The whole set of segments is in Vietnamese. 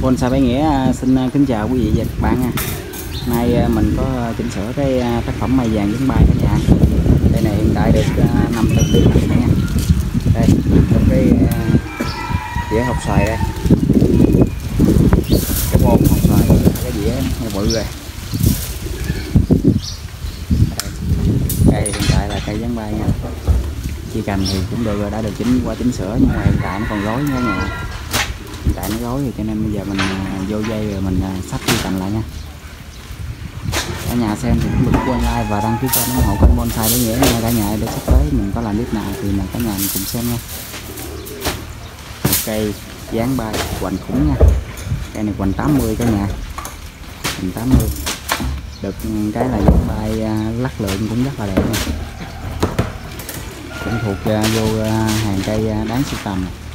Bonsai Bái Nghĩa à, xin à, kính chào quý vị và các bạn nha. Nay à, mình có chỉnh sửa cái tác phẩm mây vàng giống bay cả nhà. Đây này hiện tại được năm tấn tiêu này nha. Đây, một cái dĩa hộp xoài đây. Cái môn hộp xoài, cái dĩa nó bự rồi Đây, Cây hiện tại là cây dáng bay nha. Chi cành thì cũng được rồi, đã được chỉnh qua chỉnh sửa nhưng mà hiện tại nó còn rối nha nha nhà tại nó rối rồi, cho nên bây giờ mình à, vô dây rồi mình à, sắp đi cạnh lại nha. Cả nhà xem thì cũng đừng quên like và đăng ký kênh ủng hộ kênh bonsai để nghĩa nha, cả nhà để sắp tới mình có làm clip nào thì mà cả nhà mình cùng xem nha. Cây dáng bay hoành khủng nha. Cây này hoành 80 cả nhà. Hoành 80 được cái là dáng bay à, lắc lượng cũng rất là đẹp nha. Cũng thuộc vô hàng cây đáng sưu tầm. này.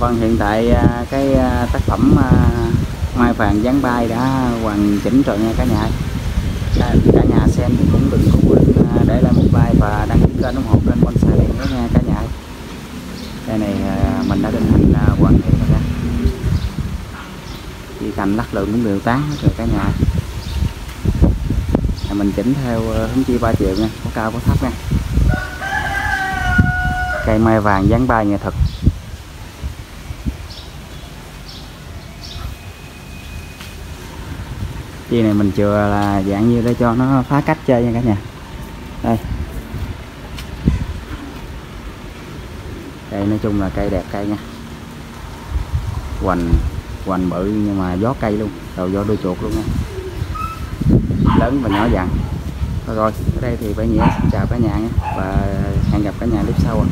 Vâng hiện tại à, cái à, tác phẩm à, mai vàng dán bay đã hoàn chỉnh rồi nha cả nhà. Cả, cả nhà xem thì cũng đừng có quên để lại một like và đăng ký kênh ủng hộ kênh bonsai liền nữa nha cả nhà. Cái này mình đã định hình hoàn thiện rồi nha chỉ cành lắc lượng cũng đều tán hết rồi cả nhà. Mình chỉnh theo hướng chi ba chiều nha có cao có thấp nha. Cây mai vàng dán bay nghệ thuật. Chi này mình chừa là dạng như để cho nó phá cách chơi nha cả nhà. Đây. Cây nói chung là cây đẹp cây nha. Hoành hoành bự nhưng mà gió cây luôn đầu gió đuôi chuột luôn nha. Lớn và nhỏ dặn. Rồi, ở đây thì phải nghĩa xin chào cả nhà nha. Và hẹn gặp cả nhà clip sau à.